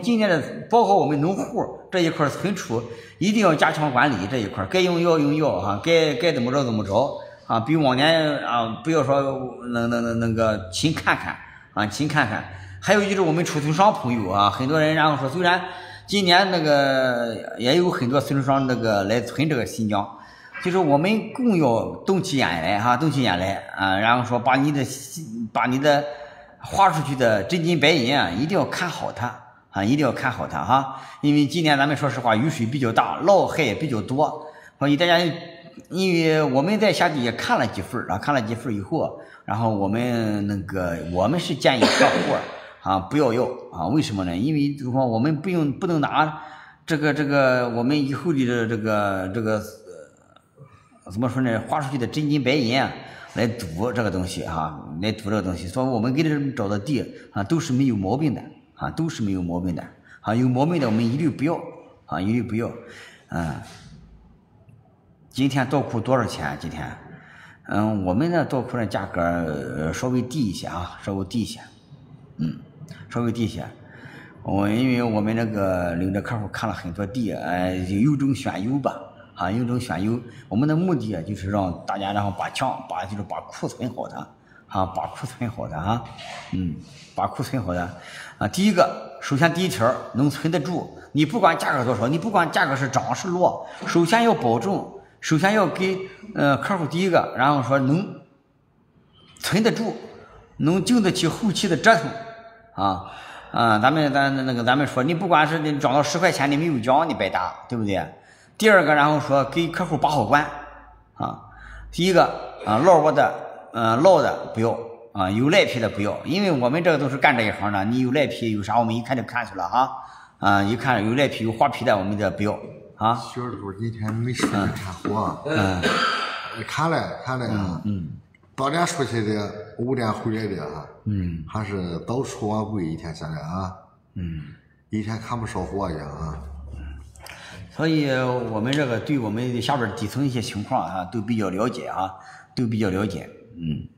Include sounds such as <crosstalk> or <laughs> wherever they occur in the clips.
今年的包括我们农户这一块存储，一定要加强管理这一块，该用药用药哈，该该怎么着怎么着啊，比往年啊不要说那那那那个勤看看啊，勤看看。还有就是我们储存商朋友啊，很多人然后说，虽然今年那个也有很多存储商那个来存这个新疆，就是我们更要动起眼来哈，动起眼来啊，然后说把你的把你的花出去的真金白银啊，一定要看好它。啊，一定要看好它哈，因为今年咱们说实话雨水比较大，涝害也比较多。所以大家，因为我们在下地也看了几份啊，看了几份以后，然后我们那个我们是建议客户啊不要要啊，为什么呢？因为就是说我们不用不能拿这个这个我们以后的这个这个怎么说呢？花出去的真金白银来赌这个东西哈，来赌这个东西。所以我们给他找的地啊都是没有毛病的。啊，都是没有毛病的，啊，有毛病的我们一律不要，啊，一律不要，嗯。今天稻库多少钱？今天，嗯，我们的稻库的价格稍微低一些啊，稍微低一些，嗯，稍微低一些。我因为我们那个领着客户看了很多地，呃，优中选优吧，啊，优中选优。我们的目的就是让大家然后把枪，把就是把库存好的。啊，把库存好的啊，嗯，把库存好的啊。第一个，首先第一条能存得住，你不管价格多少，你不管价格是涨是落，首先要保证，首先要给呃客户第一个，然后说能存得住，能经得起后期的折腾啊啊。咱们咱那个咱们说，你不管是你涨到十块钱，你没有交，你白搭，对不对？第二个，然后说给客户把好关啊。第一个啊，落我的。嗯，老的不要啊，有赖皮的不要，因为我们这个都是干这一行的，你有赖皮有啥，我们一看就看出了哈。啊，一看有赖皮有花皮的，我们就不要啊。小时候今天没事看货，嗯，看了看了啊，嗯，八点出去的，五点回来的啊，嗯，还是早出晚归一天下来啊，嗯，一天看不少货去啊。所以我们这个对我们下边底层一些情况啊，都比较了解啊，都比较了解。嗯，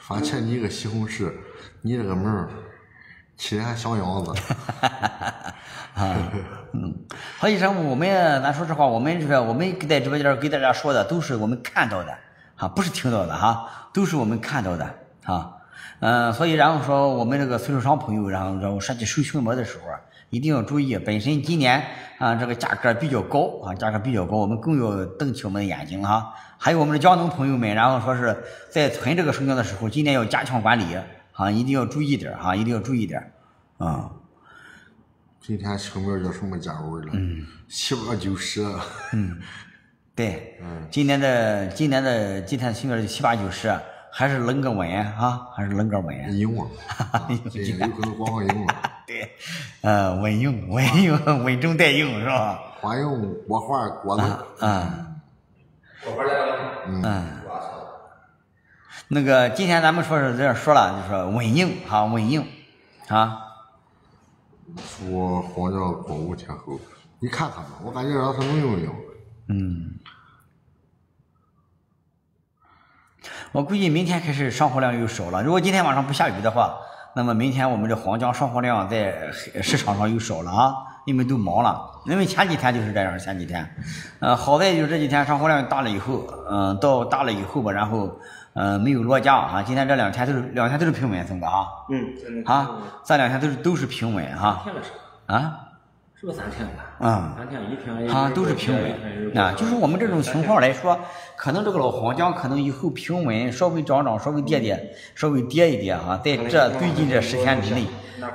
发现你一个西红柿，你这个门儿起的还像样子。<laughs> 啊，嗯，所以说我们，咱说实话，我们这个，我们在直播间给大家说的都是我们看到的，啊，不是听到的哈，都是我们看到的，啊，嗯，所以然后说我们这个村商朋友，然后然后设计收群膜的时候。一定要注意，本身今年啊这个价格比较高啊，价格比较高，我们更要瞪起我们的眼睛哈。还有我们的江农朋友们，然后说是在存这个生姜的时候，今年要加强管理啊，一定要注意点哈，一定要注意点啊。今天青苗叫什么价位了？嗯，七八九十。嗯，对，嗯，今年的今年的今天青苗就七八九十。还是冷个稳啊，还是冷个稳。用啊，这 <laughs> 有可能了。对，呃，稳用，稳用，<laughs> 稳中带用是吧？花用国画国子。嗯。国花嗯。那个今天咱们说是这样说了，就说稳用哈，稳用啊。说黄叫国五天后，你看看吧，我感觉要是能用用。嗯。我估计明天开始上货量又少了。如果今天晚上不下雨的话，那么明天我们这黄姜上货量在市场上又少了啊，因为都忙了。因为前几天就是这样，前几天，呃，好在就这几天上货量大了以后，嗯，到大了以后吧，然后，嗯，没有落价啊。今天这两天都是两天都是平稳，森哥啊。嗯。啊，这两天都是都是平稳哈。啊。是不是三天吧？嗯，三天一天，它都是平稳啊。就是我们这种情况来说，可能这个老黄姜可能以后平稳，稍微涨涨，稍微跌跌，稍微跌一跌哈。在这最近这十天之内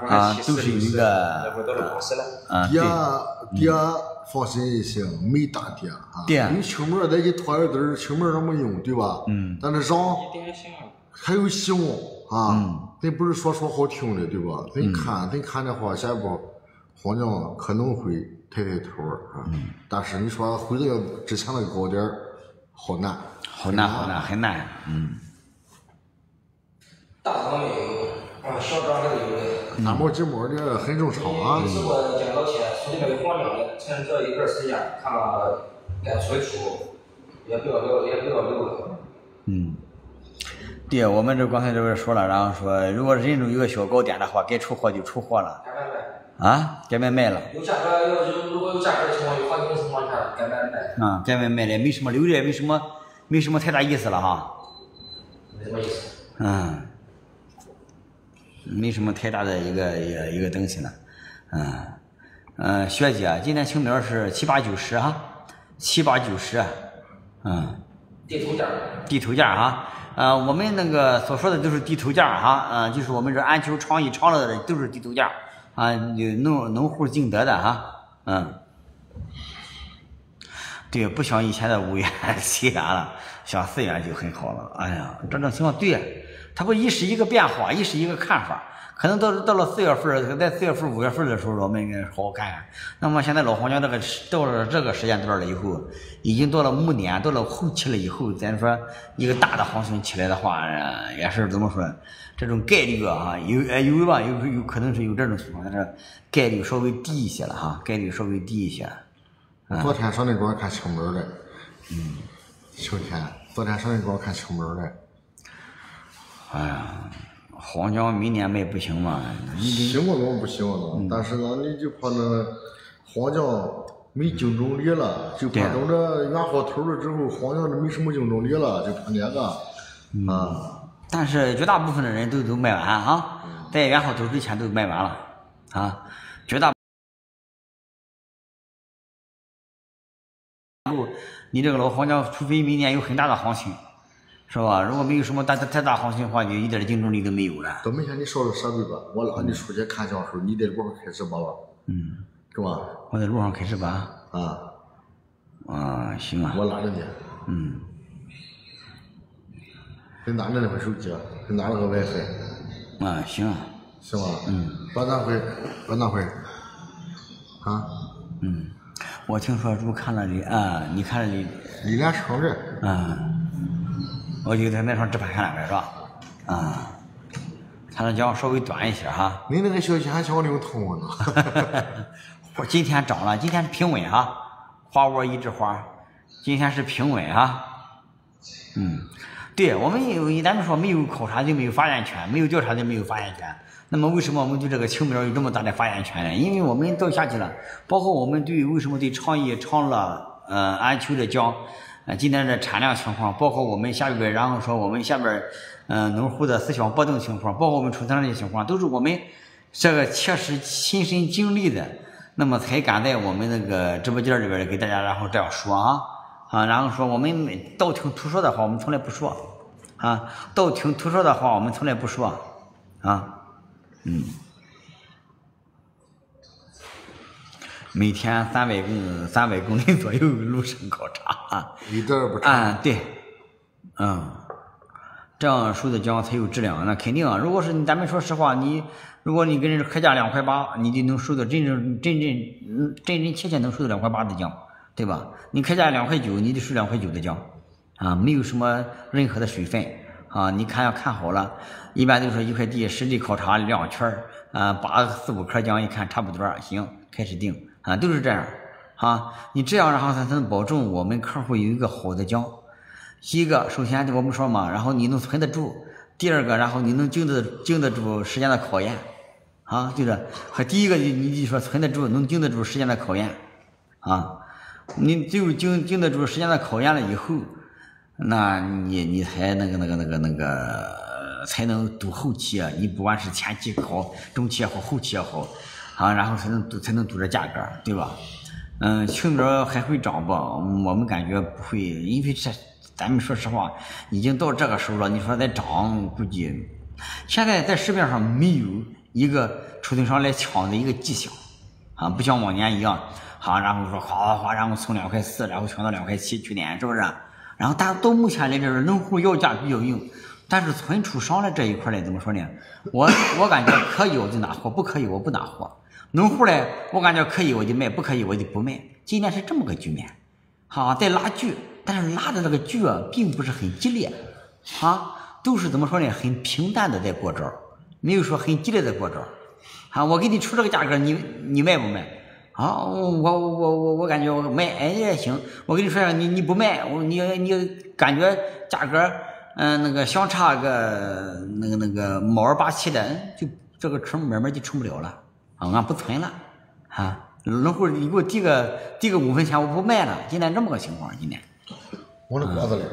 啊，都是有一个啊，跌跌放心一些，没大跌啊。对。你青苗再一拖二根儿，青苗那么用对吧？嗯。但是涨还有希望啊。咱不是说说好听的对吧？咱看咱看的话，下一步。黄姜可能会抬抬头儿啊，但是你说回到之前那个高点儿，好难，好难，好难，很难。嗯。大涨没有，啊，小涨还有的。按毛几毛的很正常啊。你如果见到钱，手里面有黄姜的，趁这一段时间，看该出一出，也不要留，也不要留了。嗯。对，我们这刚才这边说了，然后说，如果人中有个小高点的话，该出货就出货了。啊，该卖卖了。有价格，要有如果有价格的情况，有行情的情况下，该卖卖。啊，该卖卖了，没什么留着，没什么，没什么太大意思了哈。没什么意思。嗯，没什么太大的一个一个一个东西了。嗯，嗯，学姐，今天青苗是七八九十哈，七八九十，嗯。地头价。地头价哈。呃，我们那个所说的都是地头价哈，嗯，就是我们这安球长一长了的都是地头价啊，有农农户竞得的哈，嗯，对，不像以前的五元、七元了，像四元就很好了。哎呀，这种情况对，它不一时一个变化，一时一个看法。可能到到了四月份，在四月份、五月份的时候，我们应该好好看看。那么现在老黄家这个到了这个时间段了以后，已经到了暮年，到了后期了以后，咱说一个大的行情起来的话，也是怎么说？这种概率啊，有哎有吧，有有可能是有这种情况，但是概率稍微低一些了哈，概率稍微低一些。昨天上那庄看青门的，嗯，秋天，昨天上那庄看青门的，哎呀。黄姜明年卖不行嘛？行我能不行呢？但是呢，你就怕那黄姜没竞争力了，就怕等着元好头了之后，黄姜就没什么竞争力了，就怕那个啊。但是绝大部分的人都都卖完啊，在元好头之前都卖完了啊，绝大。你这个老黄姜，除非明年有很大的行情。是吧？如果没有什么大太大行情的话，你一点竞争力都没有了。都没像你少了设备吧？我拉你出去看姜时候，你在路上开直播吧？嗯，是吧？我在路上开直播。啊。啊，行啊。我拉着你。嗯。给拿着那块手机，给拿了个 WiFi。啊，行。行吧？嗯。把那会，把那会。啊。嗯。我听说如看了你啊，你看了你。李连成的。啊。我就在那上直播看两个是吧？啊，他那讲稍微短一些哈。你那个消息还像流通呢。<laughs> 我今天涨了，今天是平稳哈，花窝一枝花，今天是平稳哈。嗯，对我们有咱们说没有考察就没有发言权，没有调查就没有发言权。那么为什么我们对这个青苗有这么大的发言权呢？因为我们到夏季了，包括我们对为什么对昌邑、昌乐、呃安丘的姜。呃，今天的产量情况，包括我们下边，然后说我们下边，嗯，农户的思想波动情况，包括我们出摊的情况，都是我们这个切实亲身经历的，那么才敢在我们那个直播间里边给大家然后这样说啊？啊，然后说我们道听途说的话，我们从来不说啊，道听途说的话，我们从来不说。啊，嗯。每天三百公三百公里左右路程考察。啊，一点儿不差。啊，对，嗯，这样收的姜才有质量。那肯定啊，如果是咱们说实话，你如果你跟人开价两块八，你就能收到真正真正嗯真真切切能收到两块八的姜，对吧？你开价两块九，你得收两块九的姜，啊，没有什么任何的水分啊。你看要看好了，一般都是一块地实地考察两圈儿，啊，拔四五颗姜一看差不多，行，开始定。啊，都是这样，啊，你这样然后才能保证我们客户有一个好的姜。一个，首先我们说嘛，然后你能存得住；第二个，然后你能经得经得住时间的考验，啊，就是和第一个你你就说存得住，能经得住时间的考验，啊，你只有经经得住时间的考验了以后，那你你才那个那个那个那个才能赌后期啊，你不管是前期好，中期也好，后期也好。啊，然后才能赌才能赌这价格，对吧？嗯，青苗还会涨不？我们感觉不会，因为这咱们说实话，已经到这个时候了。你说再涨，估计现在在市面上没有一个储存商来抢的一个迹象啊，不像往年一样，好，然后说哗哗哗，然后从两块四，然后抢到两块七去年，是不是？然后但到目前来说，农户要价比较硬，但是存储商的这一块呢，怎么说呢？我我感觉可以我就拿货，不可以我不拿货。农户嘞，我感觉可以我就卖，不可以我就不卖。今天是这么个局面，好在拉锯，但是拉的这个锯啊，并不是很激烈，啊，都是怎么说呢？很平淡的在过招，没有说很激烈的过招。啊，我给你出这个价格，你你卖不卖？啊，我我我我感觉我卖，哎也行。我跟你说呀，你你不卖，我你你感觉价格，嗯，那个相差个那个那个毛儿八七的，就这个成慢慢就成不了了。啊，俺不存了，啊，农户你给我递个递个五分钱，我不卖了。今天这么个情况，今天。我那瓜子嘞，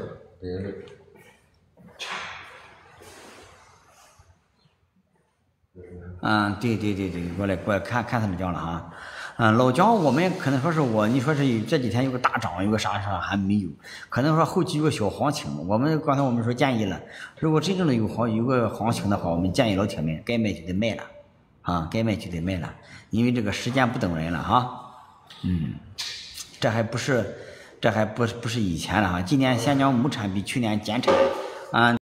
嗯，对对对对，过来过来看看他们家了啊。嗯，老姜我们可能说是我，你说是这几天有个大涨，有个啥啥还没有，可能说后期有个小行情。我们刚才我们说建议了，如果真正的有行有个行情的话，我们建议老铁们该卖就得卖了，啊，该卖就得卖了，因为这个时间不等人了哈。嗯，这还不是，这还不不是以前了哈。今年先将亩产比去年减产，啊。